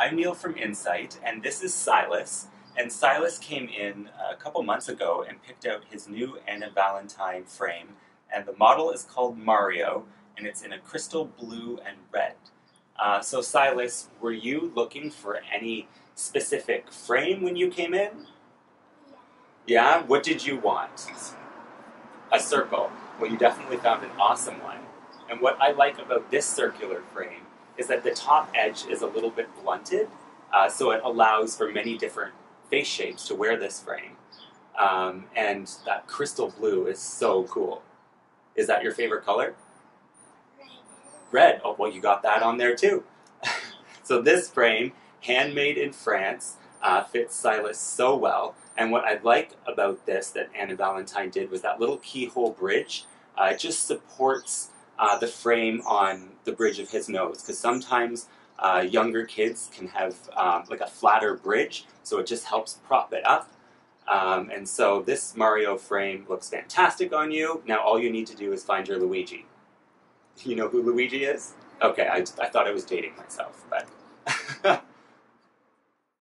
I'm Neil from Insight, and this is Silas. And Silas came in a couple months ago and picked out his new Anne et Valentin frame, and the model is called Mario, and it's in a crystal blue and red. Uh, so, Silas, were you looking for any specific frame when you came in? Yeah? What did you want? A circle. Well, you definitely found an awesome one. And what I like about this circular frame is that the top edge is a little bit blunted, uh, so it allows for many different face shapes to wear this frame. Um, and that crystal blue is so cool. Is that your favorite color? Red. Red. Oh, well, you got that on there too. so this frame, handmade in France, uh, fits Silas so well. And what I like about this that Anne et Valentin did was that little keyhole bridge. Uh, it just supports uh, the frame on the bridge of his nose because sometimes uh, younger kids can have um, like a flatter bridge, so it just helps prop it up. Um, and so this Mario frame looks fantastic on you. Now all you need to do is find your Luigi. You know who Luigi is? Okay, I, I thought I was dating myself, but